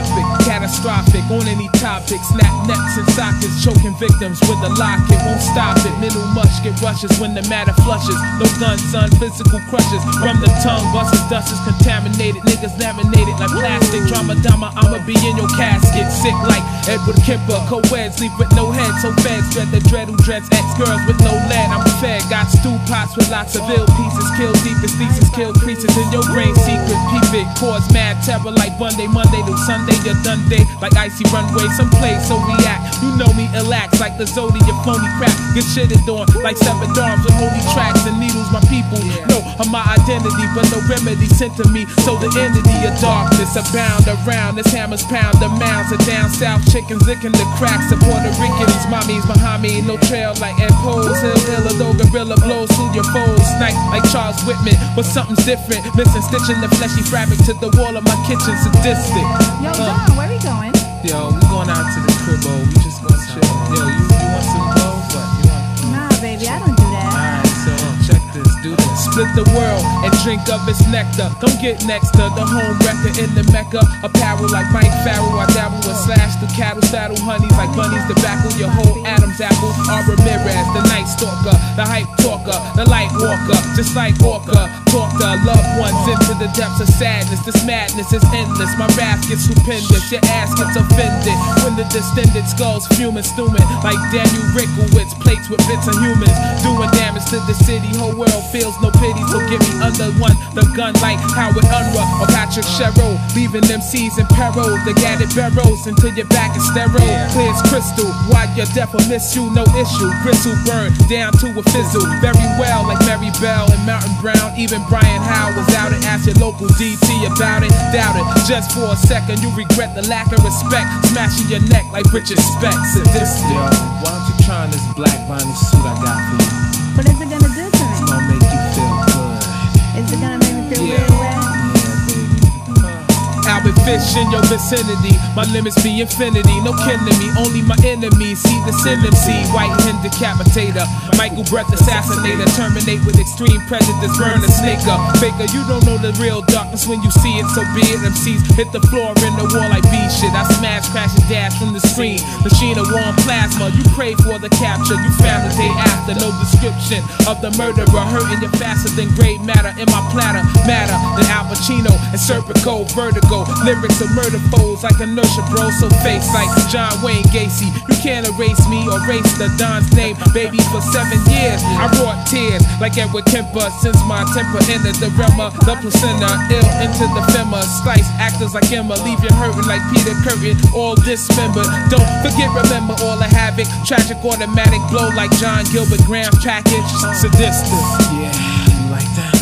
microscopic, catastrophic on any topic. Snap necks and sockets, choking victims with a locket. Won't stop it. Mental mush get rushes when the matter flushes. No gun, son, physical crushes. From the tongue, buses, dust is contaminated. Niggas laminated like plastic. Drama dama, I'ma be in your casket. Sick like Edward Kemper. Co-ed, sleep with no head. So fed, dread the dread who dreads ex girls with no lead. I'm fed, got stew pots with lots of ill pieces. Kill deepest thesis, kill creases in your brain secret. Peep it, cause mad terror like Monday, Monday to Sunday. You're done like icy runway. Some play, so react. You know me, relax like the Zodiac phony crap. Get shitted on like seven arms with holy tracks and needles. My people know I'm my identity, but no remedy sent to me. So the entity of darkness abound around. This hammer's pound the mounds of down south chickens licking the cracks of Puerto Ricans. Mommies behind me, no trail like Ed Pose. Hill, hill, a dog gorilla blows through your foes. Snipe like Charles Whitman, but something's different. Missing stitching the fleshy fabric to the wall of my kitchen. Sadistic. Yo, Uh. Yo, we going out to the cribbo. We just gonna chill. Yo, you, you want some blow? What? You want? Nah, baby, I don't do that. Alright, so check this, do this. Split the world and drink of its nectar. Don't get next to the home wrecker in the Mecca. Apparel like Mike Farrell. I dabble with slash the cattle, saddle honeys like bunnies. to backle, your whole Adam's apple. R. Ramirez, the night stalker, the hype talker, the light walker. Just like Orca, talk to loved ones into the depths of sadness. This madness is endless. My wrath gets stupendous. Your ass gets offended when the distended skulls fuming, stewing like Daniel Rakowitz. Plates with bits of humans doing damage to the city. Whole world feels no pity, so give me under one. The gun like Howard Unruh or Patrick Sherrill, leaving them seas in peril. The gathered barrels until your back is sterile. Clear as crystal. Why your death will miss you? No issue. Gristle burn down to a fizzle. Very well, like Mary Bell and Mountain Brown. Even Brian Howe was out and asked your local DT about it. Doubt it. Just for a second, you regret the lack of respect. Smashing your neck like Richard Speck. Sadistic. Yo, why don't you try this black vinyl suit I got for you? What is it gonna do to me? Gonna make you feel good. Is it gonna make me feel Yeah. real wet? Yeah, baby. Albert Fish in your vicinity. My limits be infinity. No kin to me, only my enemies. See the MC, white hen decapitator. Michael Breath assassinator. Terminate with extreme prejudice. Burn a snake up. Faker, you don't know the real darkness when you see it. So be it. MCs hit the floor in the wall like B shit. I smash, crash, and dash from the screen. Machine of warm plasma. You pray for the capture. You found the day after. No description of the murderer. Hurting you faster than gray matter in my platter. Matter than Al Pacino and Serpico. Vertigo. Lyrics of murder foes like inertia, bro. So face like John Wayne Gacy. You can't erase me or erase the Don's name, baby. For seven years, I brought tears like Edward Kemper. Since my temper entered the realm the placenta, ill into the femur. Slice actors like Emma, leave you hurting like Peter Kurten. All dismembered. Don't forget, remember all the havoc. Tragic automatic blow like John Gilbert Graham package. Sadistic. Yeah.